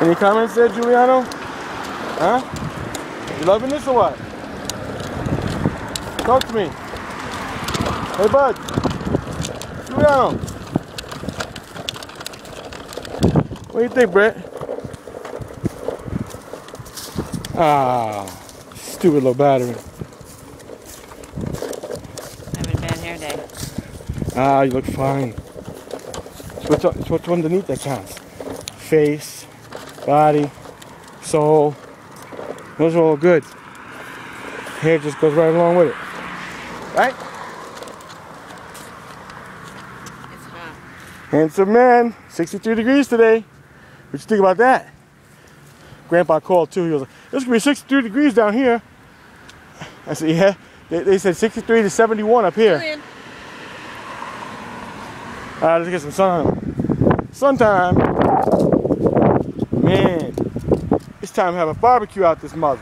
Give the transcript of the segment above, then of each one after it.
Any comments there, Juliano? Huh? You loving this or what? Talk to me. Hey, bud. Juliano. What do you think, Brett? Ah, stupid low battery. Having a bad hair day. Ah, you look fine. It's what's, it's what's underneath that counts. Face, body, soul. Those are all good. Hair just goes right along with it. Right? It's hot. Handsome man. 63 degrees today. What you think about that? Grandpa called too. He was like, it's gonna be 63 degrees down here. I said, yeah. They, they said 63 to 71 up here. All right, let's get some sun. Sun time. Man, it's time to have a barbecue out this mother.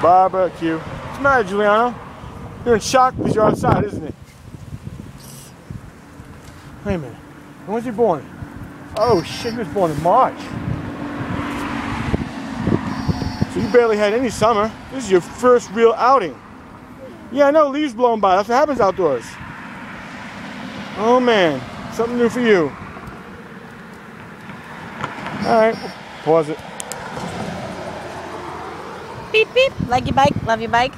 Barbecue. What's the matter, Juliano? You're in shock because you're outside, isn't it? Wait a minute. When was he born? Oh shit, he was born in March. So you barely had any summer. This is your first real outing. Yeah, I know, leaves blowing by. That's what happens outdoors. Oh man, something new for you. All right, pause it. Beep beep. Like your bike. Love your bike.